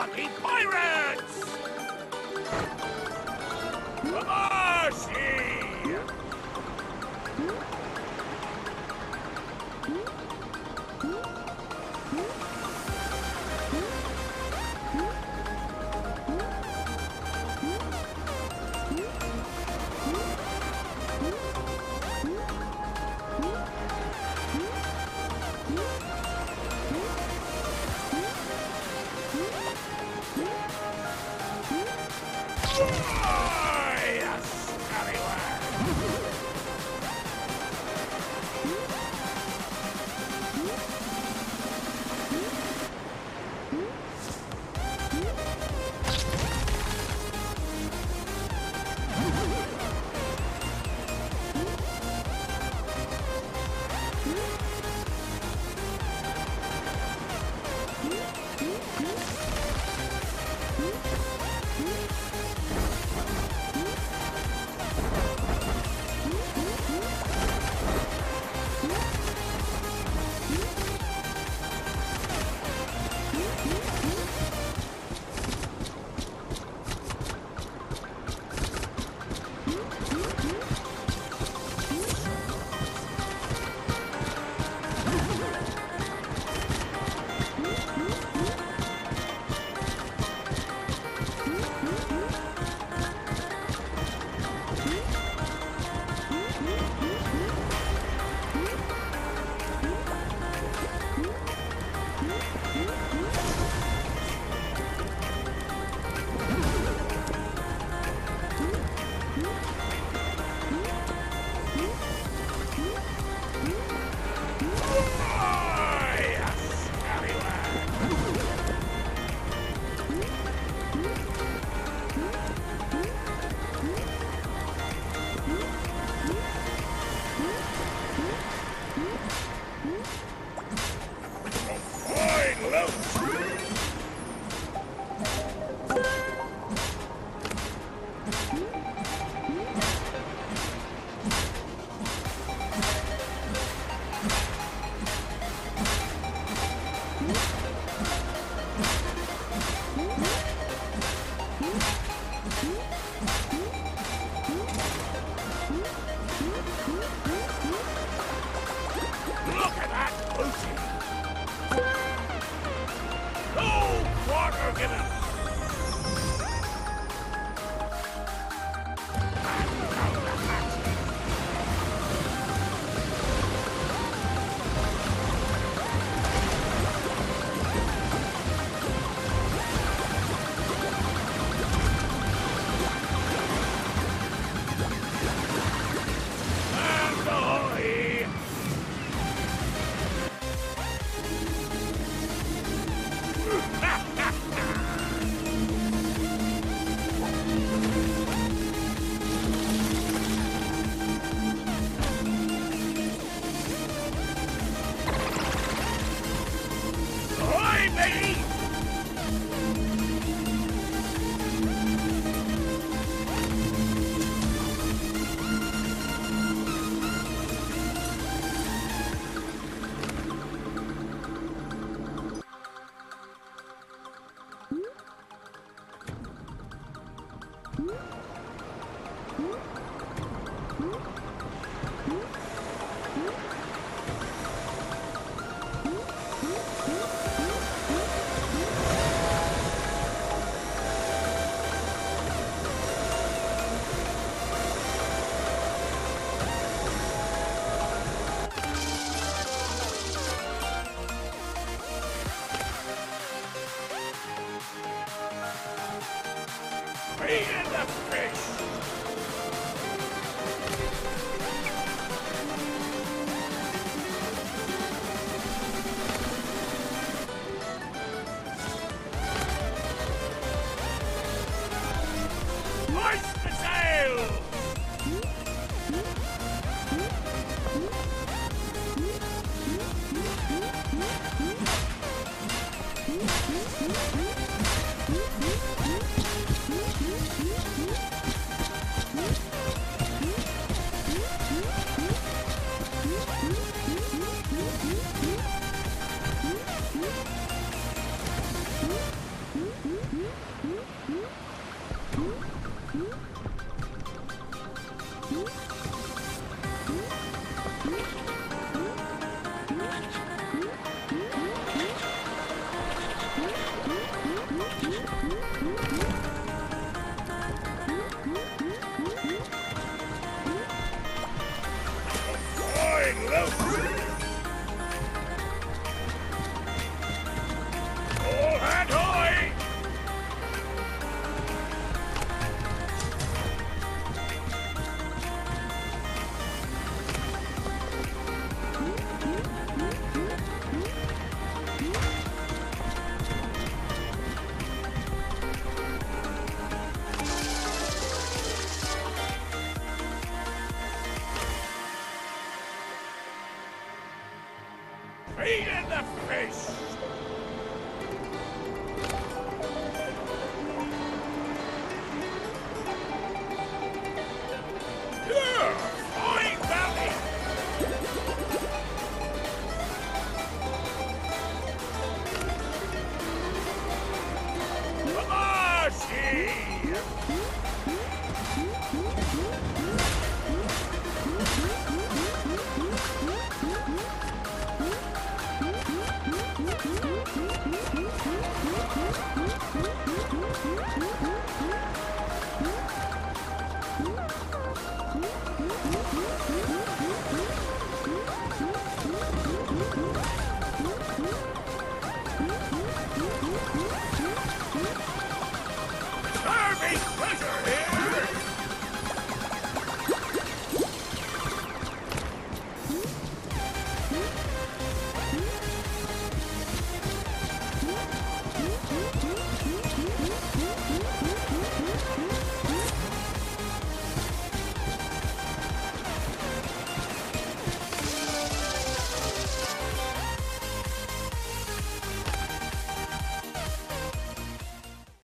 Rocky Pirates! Mercy! Fire, Ahoy, and Hmm? Feed in the face!